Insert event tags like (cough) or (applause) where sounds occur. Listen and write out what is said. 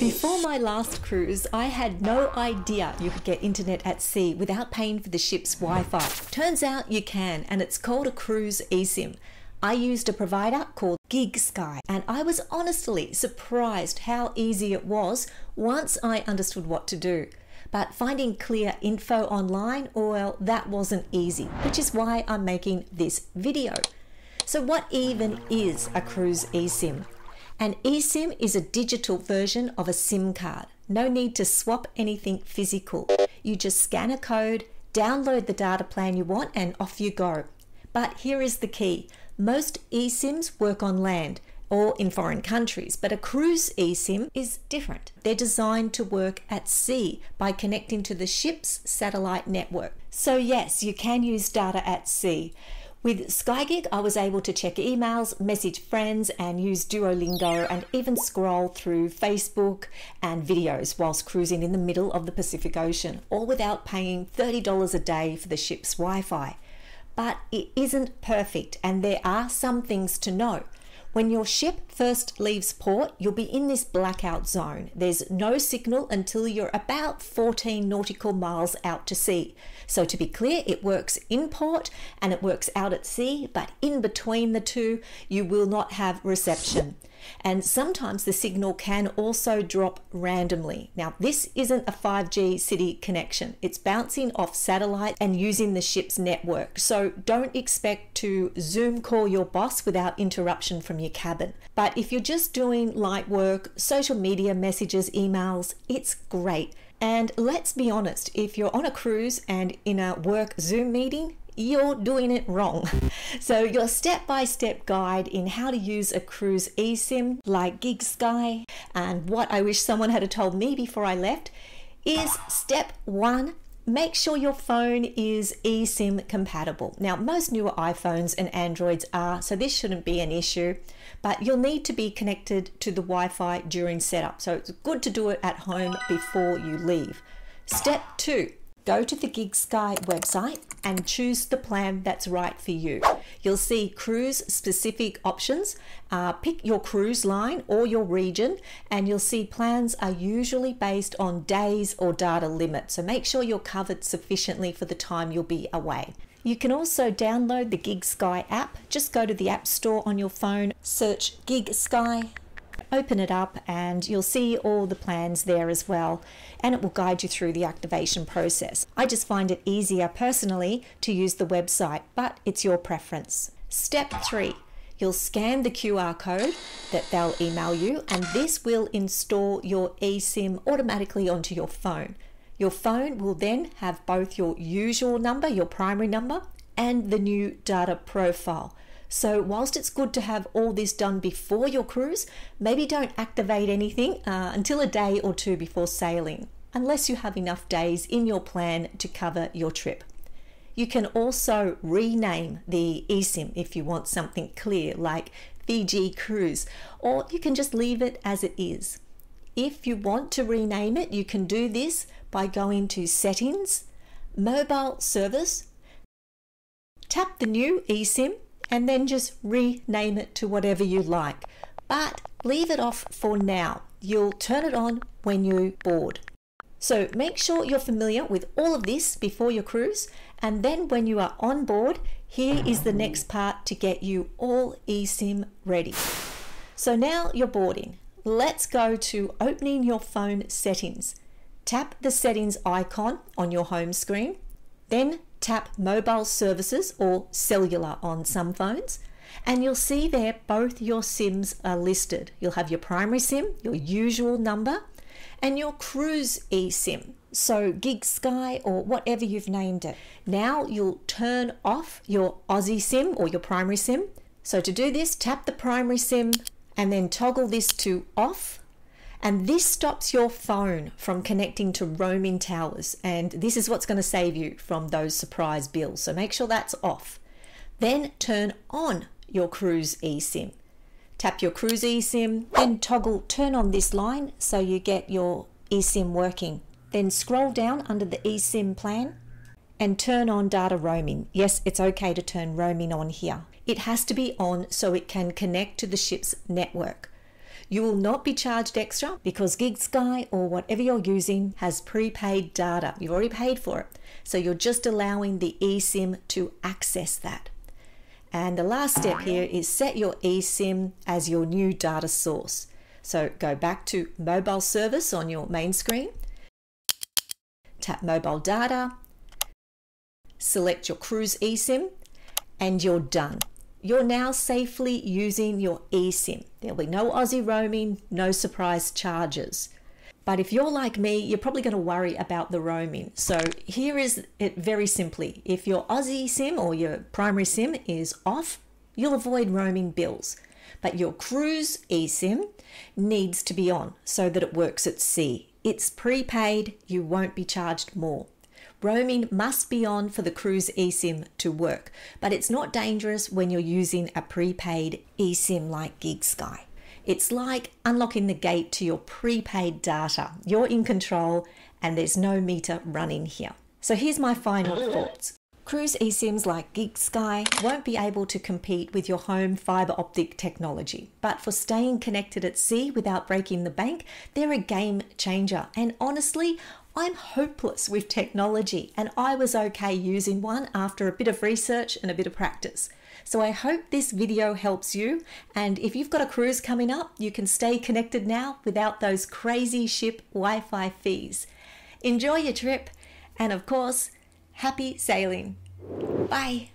Before my last cruise, I had no idea you could get internet at sea without paying for the ship's Wi Fi. Turns out you can, and it's called a cruise eSIM. I used a provider called GigSky, and I was honestly surprised how easy it was once I understood what to do. But finding clear info online, well, that wasn't easy, which is why I'm making this video. So, what even is a cruise eSIM? An eSIM is a digital version of a SIM card. No need to swap anything physical. You just scan a code, download the data plan you want, and off you go. But here is the key most eSIMs work on land or in foreign countries, but a cruise eSIM is different. They're designed to work at sea by connecting to the ship's satellite network. So, yes, you can use data at sea. With SkyGig, I was able to check emails, message friends, and use Duolingo, and even scroll through Facebook and videos whilst cruising in the middle of the Pacific Ocean, all without paying $30 a day for the ship's Wi Fi. But it isn't perfect, and there are some things to know. When your ship first leaves port, you'll be in this blackout zone. There's no signal until you're about 14 nautical miles out to sea. So, to be clear, it works in port and it works out at sea, but in between the two, you will not have reception. And sometimes the signal can also drop randomly. Now, this isn't a 5G city connection, it's bouncing off satellite and using the ship's network. So don't expect to Zoom call your boss without interruption from your cabin. But if you're just doing light work, social media messages, emails, it's great. And let's be honest, if you're on a cruise and in a work Zoom meeting, you're doing it wrong. (laughs) So, your step by step guide in how to use a cruise eSIM like GigSky and what I wish someone had told me before I left is step one make sure your phone is eSIM compatible. Now, most newer iPhones and Androids are, so this shouldn't be an issue, but you'll need to be connected to the Wi Fi during setup. So it's good to do it at home before you leave. Step two go to the GigSky website and choose the plan that's right for you. You'll see cruise specific options. Uh, pick your cruise line or your region, and you'll see plans are usually based on days or data limit. So make sure you're covered sufficiently for the time you'll be away. You can also download the GigSky app. Just go to the App Store on your phone, search GigSky, open it up and you'll see all the plans there as well and it will guide you through the activation process. I just find it easier personally to use the website, but it's your preference. Step three, you'll scan the QR code that they'll email you, and this will install your eSIM automatically onto your phone. Your phone will then have both your usual number, your primary number, and the new data profile. So, whilst it's good to have all this done before your cruise, maybe don't activate anything uh, until a day or two before sailing, unless you have enough days in your plan to cover your trip. You can also rename the eSIM if you want something clear, like Fiji Cruise, or you can just leave it as it is. If you want to rename it, you can do this by going to Settings, Mobile Service, tap the new eSIM and then just rename it to whatever you like. But leave it off for now. You'll turn it on when you board. So make sure you're familiar with all of this before your cruise, and then when you are on board, here is the next part to get you all eSIM ready. So now you're boarding. Let's go to opening your phone settings. Tap the settings icon on your home screen, then tap mobile services or cellular on some phones, and you'll see there both your SIMs are listed. You'll have your primary SIM, your usual number, and your cruise eSIM. So GigSky or whatever you've named it. Now you'll turn off your Aussie SIM or your primary SIM. So to do this, tap the primary SIM and then toggle this to off and this stops your phone from connecting to roaming towers. And this is what's going to save you from those surprise bills. So make sure that's off. Then turn on your cruise eSIM. Tap your cruise eSIM, then toggle turn on this line so you get your eSIM working. Then scroll down under the eSIM plan and turn on data roaming. Yes, it's okay to turn roaming on here. It has to be on so it can connect to the ship's network. You will not be charged extra because GigSky or whatever you're using has prepaid data. You've already paid for it. So you're just allowing the eSIM to access that. And the last step here is set your eSIM as your new data source. So go back to mobile service on your main screen, tap mobile data, select your Cruise eSIM, and you're done. You're now safely using your eSIM. There'll be no Aussie roaming, no surprise charges. But if you're like me, you're probably going to worry about the roaming. So here is it very simply. If your Aussie SIM or your primary SIM is off, you'll avoid roaming bills. But your cruise eSIM needs to be on so that it works at sea. It's prepaid, you won't be charged more. Roaming must be on for the cruise eSIM to work, but it's not dangerous when you're using a prepaid eSIM like GigSky. It's like unlocking the gate to your prepaid data. You're in control and there's no meter running here. So here's my final (laughs) thoughts. Cruise eSIMs like GigSky won't be able to compete with your home fiber optic technology, but for staying connected at sea without breaking the bank, they're a game changer. And honestly, I'm hopeless with technology, and I was okay using one after a bit of research and a bit of practice. So I hope this video helps you. And if you've got a cruise coming up, you can stay connected now without those crazy ship Wi Fi fees. Enjoy your trip, and of course, happy sailing. Bye.